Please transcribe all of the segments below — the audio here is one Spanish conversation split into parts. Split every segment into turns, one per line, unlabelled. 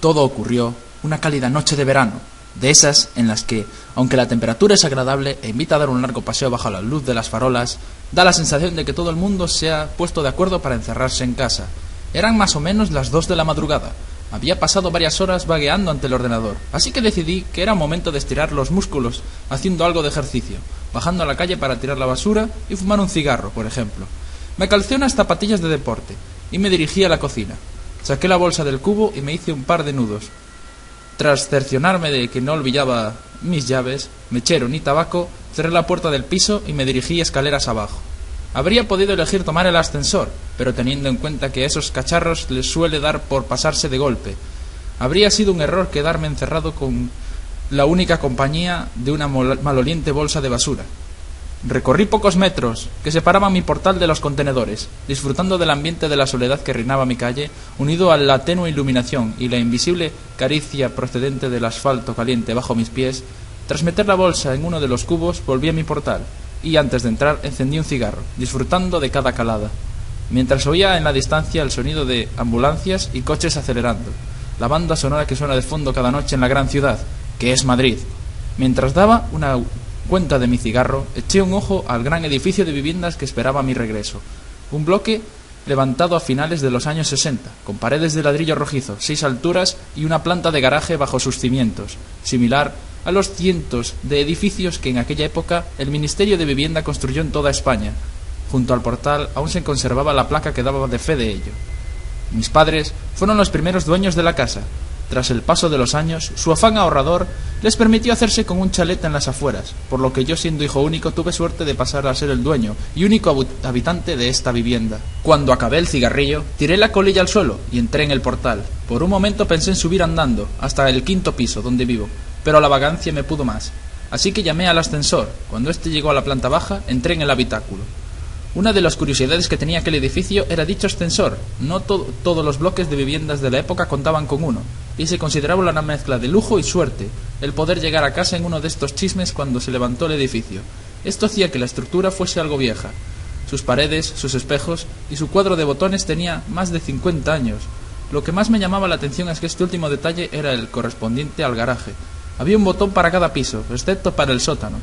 Todo ocurrió una cálida noche de verano, de esas en las que, aunque la temperatura es agradable e invita a dar un largo paseo bajo la luz de las farolas, da la sensación de que todo el mundo se ha puesto de acuerdo para encerrarse en casa. Eran más o menos las dos de la madrugada. Había pasado varias horas vagueando ante el ordenador, así que decidí que era momento de estirar los músculos haciendo algo de ejercicio, bajando a la calle para tirar la basura y fumar un cigarro, por ejemplo. Me calcé unas zapatillas de deporte y me dirigí a la cocina. Saqué la bolsa del cubo y me hice un par de nudos. Tras cercionarme de que no olvidaba mis llaves, mechero ni tabaco, cerré la puerta del piso y me dirigí escaleras abajo. Habría podido elegir tomar el ascensor, pero teniendo en cuenta que a esos cacharros les suele dar por pasarse de golpe. Habría sido un error quedarme encerrado con la única compañía de una maloliente bolsa de basura. Recorrí pocos metros que separaban mi portal de los contenedores, disfrutando del ambiente de la soledad que reinaba mi calle, unido a la tenue iluminación y la invisible caricia procedente del asfalto caliente bajo mis pies. Tras meter la bolsa en uno de los cubos, volví a mi portal y antes de entrar encendí un cigarro, disfrutando de cada calada, mientras oía en la distancia el sonido de ambulancias y coches acelerando, la banda sonora que suena de fondo cada noche en la gran ciudad, que es Madrid. Mientras daba una cuenta de mi cigarro, eché un ojo al gran edificio de viviendas que esperaba mi regreso. Un bloque levantado a finales de los años 60, con paredes de ladrillo rojizo, seis alturas y una planta de garaje bajo sus cimientos, similar a los cientos de edificios que en aquella época el Ministerio de Vivienda construyó en toda España. Junto al portal aún se conservaba la placa que daba de fe de ello. Mis padres fueron los primeros dueños de la casa, tras el paso de los años, su afán ahorrador les permitió hacerse con un chalet en las afueras, por lo que yo siendo hijo único tuve suerte de pasar a ser el dueño y único habitante de esta vivienda. Cuando acabé el cigarrillo, tiré la colilla al suelo y entré en el portal. Por un momento pensé en subir andando hasta el quinto piso donde vivo, pero la vagancia me pudo más. Así que llamé al ascensor. Cuando éste llegó a la planta baja, entré en el habitáculo. Una de las curiosidades que tenía aquel edificio era dicho ascensor. No todos los bloques de viviendas de la época contaban con uno, y se consideraba una mezcla de lujo y suerte el poder llegar a casa en uno de estos chismes cuando se levantó el edificio. Esto hacía que la estructura fuese algo vieja. Sus paredes, sus espejos y su cuadro de botones tenía más de 50 años. Lo que más me llamaba la atención es que este último detalle era el correspondiente al garaje. Había un botón para cada piso, excepto para el sótano,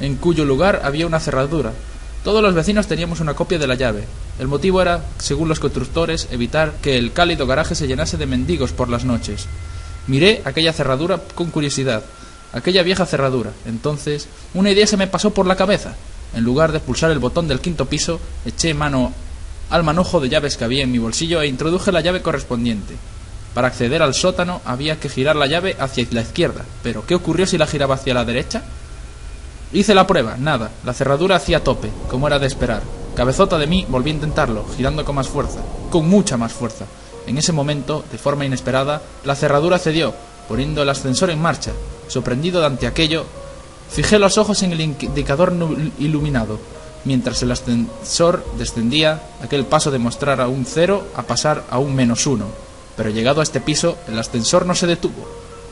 en cuyo lugar había una cerradura, todos los vecinos teníamos una copia de la llave. El motivo era, según los constructores, evitar que el cálido garaje se llenase de mendigos por las noches. Miré aquella cerradura con curiosidad, aquella vieja cerradura. Entonces, una idea se me pasó por la cabeza. En lugar de pulsar el botón del quinto piso, eché mano al manojo de llaves que había en mi bolsillo e introduje la llave correspondiente. Para acceder al sótano había que girar la llave hacia la izquierda, pero ¿qué ocurrió si la giraba hacia la derecha? Hice la prueba, nada. La cerradura hacía tope, como era de esperar. Cabezota de mí volví a intentarlo, girando con más fuerza, con mucha más fuerza. En ese momento, de forma inesperada, la cerradura cedió, poniendo el ascensor en marcha. Sorprendido ante aquello, fijé los ojos en el indicador iluminado. Mientras el ascensor descendía, aquel paso de mostrar a un cero a pasar a un menos uno. Pero llegado a este piso, el ascensor no se detuvo.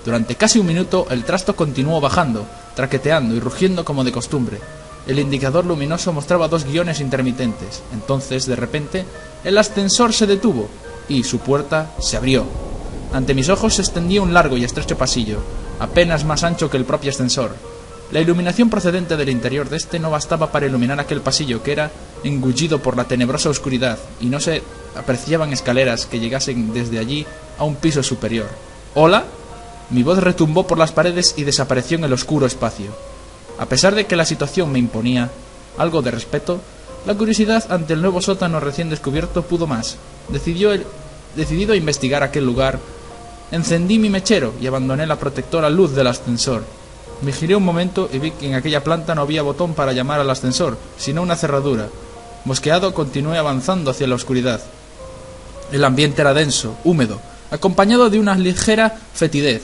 Durante casi un minuto el trasto continuó bajando, traqueteando y rugiendo como de costumbre. El indicador luminoso mostraba dos guiones intermitentes. Entonces, de repente, el ascensor se detuvo y su puerta se abrió. Ante mis ojos se extendía un largo y estrecho pasillo, apenas más ancho que el propio ascensor. La iluminación procedente del interior de este no bastaba para iluminar aquel pasillo que era engullido por la tenebrosa oscuridad y no se apreciaban escaleras que llegasen desde allí a un piso superior. ¿Hola? Mi voz retumbó por las paredes y desapareció en el oscuro espacio. A pesar de que la situación me imponía algo de respeto, la curiosidad ante el nuevo sótano recién descubierto pudo más. Decidió el, decidido a investigar aquel lugar, encendí mi mechero y abandoné la protectora luz del ascensor. Me giré un momento y vi que en aquella planta no había botón para llamar al ascensor, sino una cerradura. Mosqueado continué avanzando hacia la oscuridad. El ambiente era denso, húmedo, acompañado de una ligera fetidez.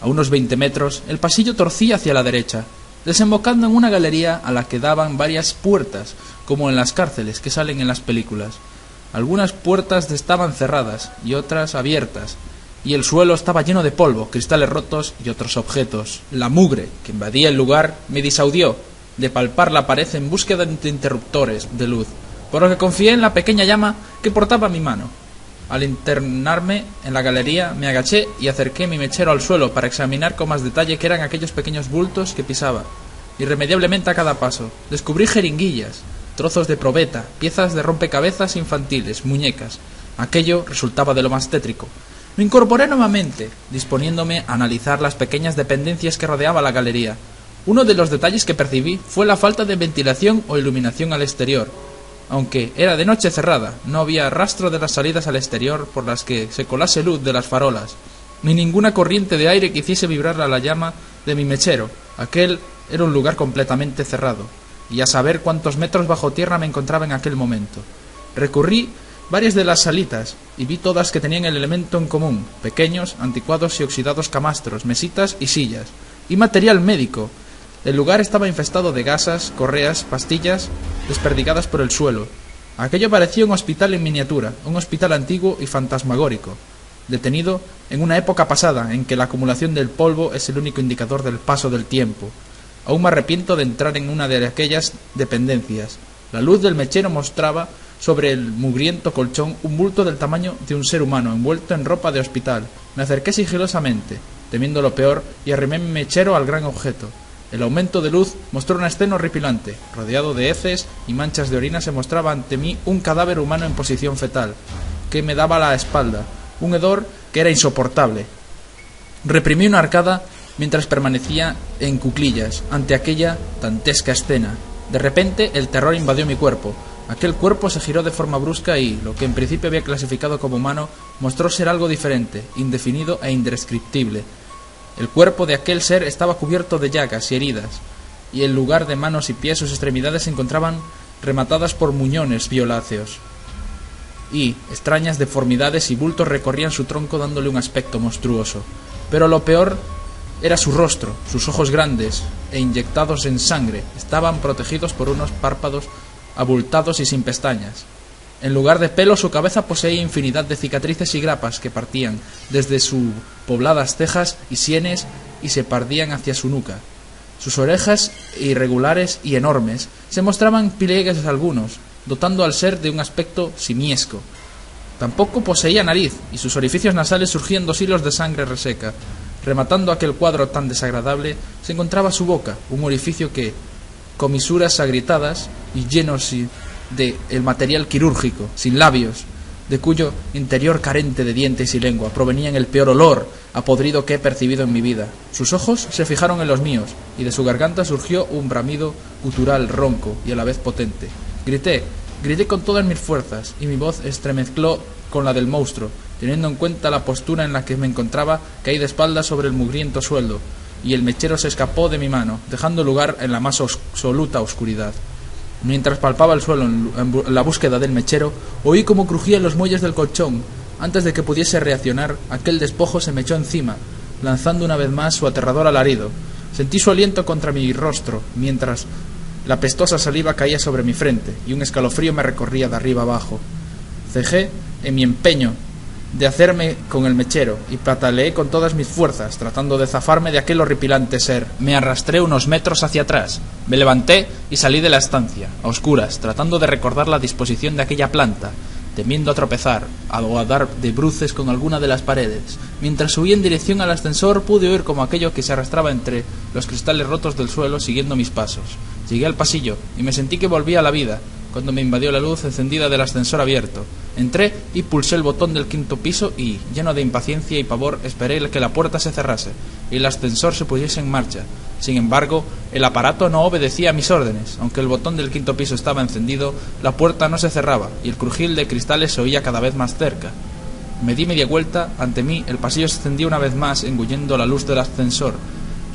A unos veinte metros, el pasillo torcía hacia la derecha, desembocando en una galería a la que daban varias puertas, como en las cárceles que salen en las películas. Algunas puertas estaban cerradas y otras abiertas, y el suelo estaba lleno de polvo, cristales rotos y otros objetos. La mugre que invadía el lugar me disaudió de palpar la pared en búsqueda de interruptores de luz, por lo que confié en la pequeña llama que portaba mi mano. Al internarme en la galería, me agaché y acerqué mi mechero al suelo para examinar con más detalle qué eran aquellos pequeños bultos que pisaba. Irremediablemente a cada paso, descubrí jeringuillas, trozos de probeta, piezas de rompecabezas infantiles, muñecas. Aquello resultaba de lo más tétrico. Me incorporé nuevamente, disponiéndome a analizar las pequeñas dependencias que rodeaba la galería. Uno de los detalles que percibí fue la falta de ventilación o iluminación al exterior, aunque era de noche cerrada, no había rastro de las salidas al exterior por las que se colase luz de las farolas, ni ninguna corriente de aire que hiciese vibrar a la llama de mi mechero. Aquel era un lugar completamente cerrado, y a saber cuántos metros bajo tierra me encontraba en aquel momento. Recurrí varias de las salitas y vi todas que tenían el elemento en común, pequeños, anticuados y oxidados camastros, mesitas y sillas, y material médico, el lugar estaba infestado de gasas, correas, pastillas desperdigadas por el suelo. Aquello parecía un hospital en miniatura, un hospital antiguo y fantasmagórico, detenido en una época pasada en que la acumulación del polvo es el único indicador del paso del tiempo. Aún me arrepiento de entrar en una de aquellas dependencias. La luz del mechero mostraba sobre el mugriento colchón un bulto del tamaño de un ser humano envuelto en ropa de hospital. Me acerqué sigilosamente, temiendo lo peor, y arrimé mi mechero al gran objeto. El aumento de luz mostró una escena horripilante. Rodeado de heces y manchas de orina se mostraba ante mí un cadáver humano en posición fetal, que me daba la espalda, un hedor que era insoportable. Reprimí una arcada mientras permanecía en cuclillas ante aquella dantesca escena. De repente el terror invadió mi cuerpo. Aquel cuerpo se giró de forma brusca y, lo que en principio había clasificado como humano, mostró ser algo diferente, indefinido e indescriptible. El cuerpo de aquel ser estaba cubierto de llagas y heridas, y en lugar de manos y pies sus extremidades se encontraban rematadas por muñones violáceos. Y extrañas deformidades y bultos recorrían su tronco dándole un aspecto monstruoso. Pero lo peor era su rostro, sus ojos grandes e inyectados en sangre, estaban protegidos por unos párpados abultados y sin pestañas. En lugar de pelo, su cabeza poseía infinidad de cicatrices y grapas que partían desde sus pobladas cejas y sienes y se pardían hacia su nuca. Sus orejas, irregulares y enormes, se mostraban pliegues algunos, dotando al ser de un aspecto simiesco. Tampoco poseía nariz, y sus orificios nasales surgían dos hilos de sangre reseca. Rematando aquel cuadro tan desagradable, se encontraba su boca, un orificio que, comisuras agrietadas y llenos de el material quirúrgico, sin labios, de cuyo interior carente de dientes y lengua provenían el peor olor a podrido que he percibido en mi vida. Sus ojos se fijaron en los míos, y de su garganta surgió un bramido gutural ronco y a la vez potente. Grité, grité con todas mis fuerzas, y mi voz estremezcló con la del monstruo, teniendo en cuenta la postura en la que me encontraba, caí de espaldas sobre el mugriento sueldo, y el mechero se escapó de mi mano, dejando lugar en la más absoluta oscuridad. Mientras palpaba el suelo en la búsqueda del mechero, oí cómo crujían los muelles del colchón. Antes de que pudiese reaccionar, aquel despojo se me echó encima, lanzando una vez más su aterrador alarido. Sentí su aliento contra mi rostro, mientras la pestosa saliva caía sobre mi frente, y un escalofrío me recorría de arriba abajo. Cejé en mi empeño de hacerme con el mechero y pataleé con todas mis fuerzas, tratando de zafarme de aquel horripilante ser. Me arrastré unos metros hacia atrás, me levanté y salí de la estancia, a oscuras, tratando de recordar la disposición de aquella planta, temiendo tropezar o dar de bruces con alguna de las paredes. Mientras subí en dirección al ascensor pude oír como aquello que se arrastraba entre los cristales rotos del suelo siguiendo mis pasos. Llegué al pasillo y me sentí que volvía a la vida, cuando me invadió la luz encendida del ascensor abierto. Entré y pulsé el botón del quinto piso y, lleno de impaciencia y pavor, esperé que la puerta se cerrase y el ascensor se pusiese en marcha. Sin embargo, el aparato no obedecía a mis órdenes. Aunque el botón del quinto piso estaba encendido, la puerta no se cerraba y el crujir de cristales se oía cada vez más cerca. Me di media vuelta, ante mí el pasillo se extendía una vez más, engullendo la luz del ascensor.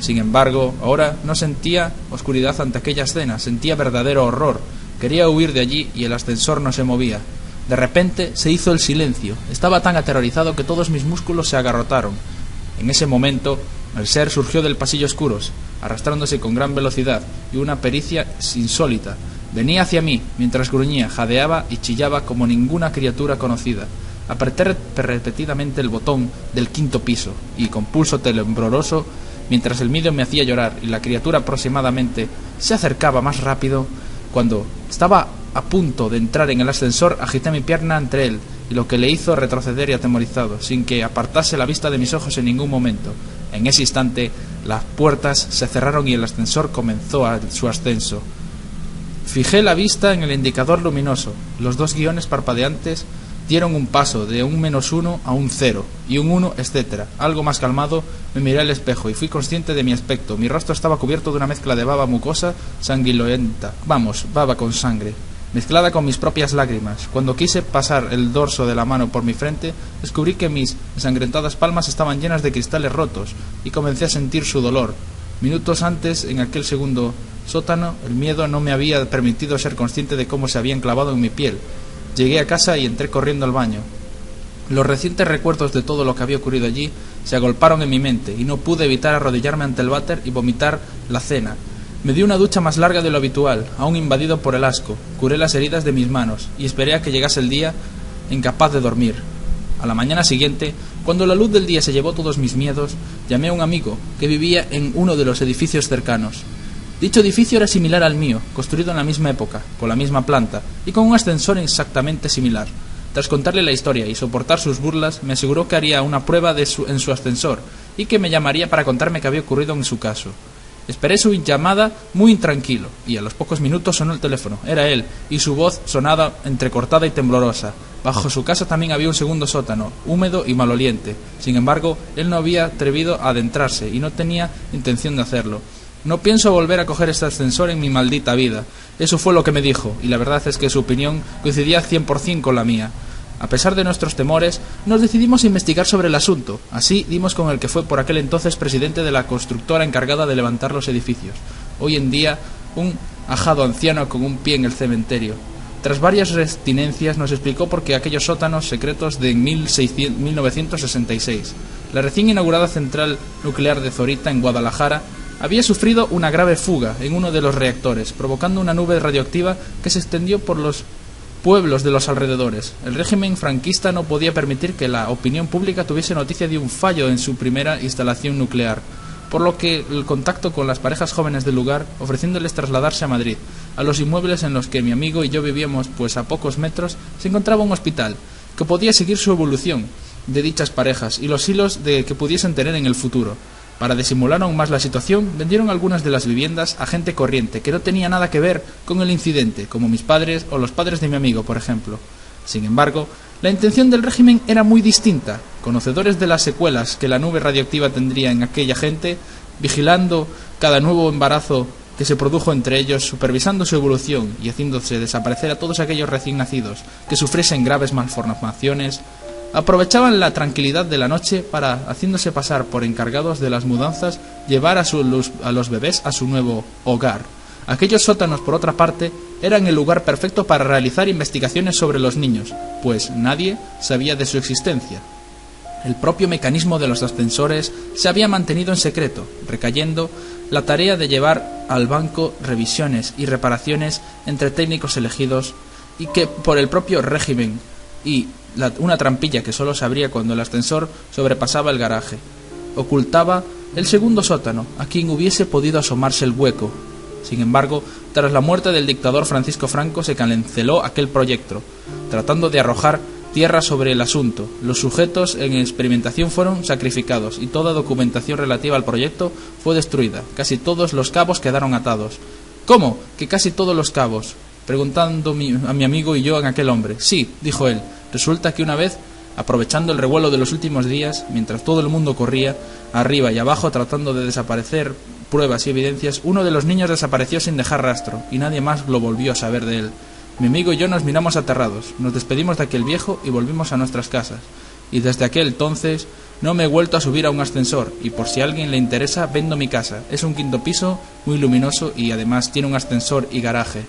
Sin embargo, ahora no sentía oscuridad ante aquella escena, sentía verdadero horror. Quería huir de allí y el ascensor no se movía. De repente se hizo el silencio. Estaba tan aterrorizado que todos mis músculos se agarrotaron. En ese momento, el ser surgió del pasillo oscuros, arrastrándose con gran velocidad y una pericia insólita. Venía hacia mí, mientras gruñía, jadeaba y chillaba como ninguna criatura conocida. Apreté repetidamente el botón del quinto piso y, con pulso tembloroso, mientras el miedo me hacía llorar y la criatura aproximadamente se acercaba más rápido, cuando estaba a punto de entrar en el ascensor, agité mi pierna entre él, y lo que le hizo retroceder y atemorizado, sin que apartase la vista de mis ojos en ningún momento. En ese instante, las puertas se cerraron y el ascensor comenzó su ascenso. Fijé la vista en el indicador luminoso. Los dos guiones parpadeantes dieron un paso de un menos uno a un cero y un uno, etc. Algo más calmado, me miré al espejo y fui consciente de mi aspecto. Mi rostro estaba cubierto de una mezcla de baba mucosa, sanguinolenta, vamos, baba con sangre, mezclada con mis propias lágrimas. Cuando quise pasar el dorso de la mano por mi frente, descubrí que mis ensangrentadas palmas estaban llenas de cristales rotos y comencé a sentir su dolor. Minutos antes, en aquel segundo sótano, el miedo no me había permitido ser consciente de cómo se habían clavado en mi piel Llegué a casa y entré corriendo al baño. Los recientes recuerdos de todo lo que había ocurrido allí se agolparon en mi mente y no pude evitar arrodillarme ante el váter y vomitar la cena. Me di una ducha más larga de lo habitual, aún invadido por el asco. Curé las heridas de mis manos y esperé a que llegase el día, incapaz de dormir. A la mañana siguiente, cuando la luz del día se llevó todos mis miedos, llamé a un amigo que vivía en uno de los edificios cercanos. Dicho edificio era similar al mío, construido en la misma época, con la misma planta y con un ascensor exactamente similar. Tras contarle la historia y soportar sus burlas, me aseguró que haría una prueba en su ascensor y que me llamaría para contarme qué había ocurrido en su caso. Esperé su llamada muy intranquilo y a los pocos minutos sonó el teléfono. Era él y su voz sonaba entrecortada y temblorosa. Bajo su casa también había un segundo sótano, húmedo y maloliente. Sin embargo, él no había atrevido a adentrarse y no tenía intención de hacerlo. No pienso volver a coger este ascensor en mi maldita vida. Eso fue lo que me dijo, y la verdad es que su opinión coincidía 100% con la mía. A pesar de nuestros temores, nos decidimos a investigar sobre el asunto. Así dimos con el que fue por aquel entonces presidente de la constructora encargada de levantar los edificios. Hoy en día, un ajado anciano con un pie en el cementerio. Tras varias restinencias nos explicó por qué aquellos sótanos secretos de 1966. La recién inaugurada central nuclear de Zorita en Guadalajara había sufrido una grave fuga en uno de los reactores, provocando una nube radioactiva que se extendió por los pueblos de los alrededores. El régimen franquista no podía permitir que la opinión pública tuviese noticia de un fallo en su primera instalación nuclear, por lo que el contacto con las parejas jóvenes del lugar, ofreciéndoles trasladarse a Madrid, a los inmuebles en los que mi amigo y yo vivíamos, pues a pocos metros, se encontraba un hospital, que podía seguir su evolución de dichas parejas y los hilos de que pudiesen tener en el futuro. Para disimular aún más la situación, vendieron algunas de las viviendas a gente corriente que no tenía nada que ver con el incidente, como mis padres o los padres de mi amigo, por ejemplo. Sin embargo, la intención del régimen era muy distinta. Conocedores de las secuelas que la nube radioactiva tendría en aquella gente, vigilando cada nuevo embarazo que se produjo entre ellos, supervisando su evolución y haciéndose desaparecer a todos aquellos recién nacidos que sufriesen graves malformaciones, Aprovechaban la tranquilidad de la noche para, haciéndose pasar por encargados de las mudanzas, llevar a, a los bebés a su nuevo hogar. Aquellos sótanos, por otra parte, eran el lugar perfecto para realizar investigaciones sobre los niños, pues nadie sabía de su existencia. El propio mecanismo de los ascensores se había mantenido en secreto, recayendo la tarea de llevar al banco revisiones y reparaciones entre técnicos elegidos y que por el propio régimen y una trampilla que solo se abría cuando el ascensor sobrepasaba el garaje. Ocultaba el segundo sótano, a quien hubiese podido asomarse el hueco. Sin embargo, tras la muerte del dictador Francisco Franco se canceló aquel proyecto, tratando de arrojar tierra sobre el asunto. Los sujetos en experimentación fueron sacrificados y toda documentación relativa al proyecto fue destruida. Casi todos los cabos quedaron atados. ¿Cómo? Que casi todos los cabos. Preguntando a mi amigo y yo en aquel hombre. Sí, dijo él, Resulta que una vez, aprovechando el revuelo de los últimos días, mientras todo el mundo corría arriba y abajo tratando de desaparecer pruebas y evidencias, uno de los niños desapareció sin dejar rastro y nadie más lo volvió a saber de él. Mi amigo y yo nos miramos aterrados, nos despedimos de aquel viejo y volvimos a nuestras casas. Y desde aquel entonces no me he vuelto a subir a un ascensor y por si a alguien le interesa vendo mi casa. Es un quinto piso muy luminoso y además tiene un ascensor y garaje.